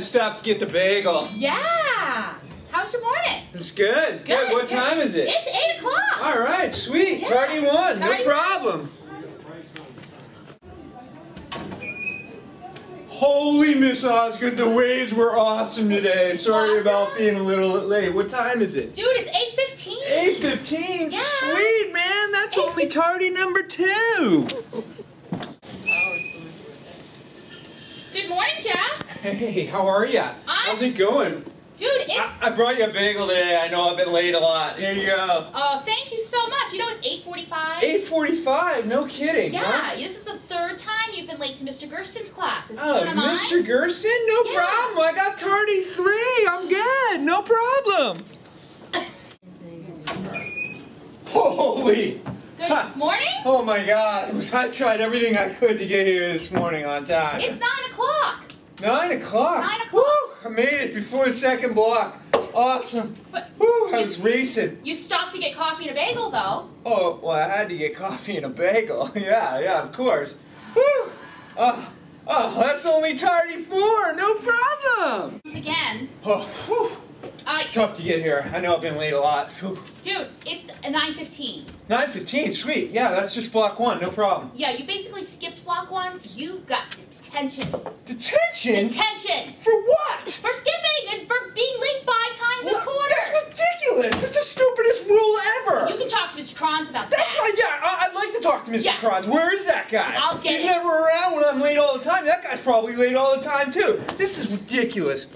to stop to get the bagel. Yeah. How's your morning? It's good. Good, What good. time is it? It's 8 o'clock. All right, sweet. Yeah. Tardy one. No Tardy one. problem. Holy Miss Osgood, the waves were awesome today. Sorry Awesome? about being a little late. What time is it? Dude, it's 8.15. 8.15. Yeah. Sweet, man. That's only tardy number two. Good morning, Jeff. Hey, how are ya? How's it going? Dude, it's... I, I brought you a bagel today. I know I've been late a lot. Here you go. Oh, thank you so much. You know it's 8.45? 8.45, no kidding. Yeah, huh? this is the third time you've been late to Mr. Gersten's class. Is Oh? Mr. Gersten? No Yeah. problem. I got tardy three. I'm good. No problem. Holy. Good morning? Oh my god. I tried everything I could to get here this morning on time. It's 9 o'clock. Nine o'clock. Nine o'clock. I made it before the second block. Awesome. But Woo, I you- was racing. you stopped to get coffee and a bagel, though. Oh, well, I had to get coffee and a bagel. yeah, yeah, of course. Woo. Oh, oh, that's only tardy four. No problem. Once again, Oh, whew. uh, It's tough to get here. I know I've been late a lot. Whew. dude, it's 9.15. 9.15, sweet. Yeah, that's just block one, no problem. Yeah, you basically skipped block one, so you've got detention. Detention? Detention! For what? For skipping and for being late five times this What? quarter. That's ridiculous. That's the stupidest rule ever. You can talk to Mr. Kraunz about That's that. why, yeah, I- I'd like to talk to Mr. Yeah. Kraunz. Where is that guy? I'll get He's it. never around when I'm late all the time. That guy's probably late all the time, too. This is ridiculous.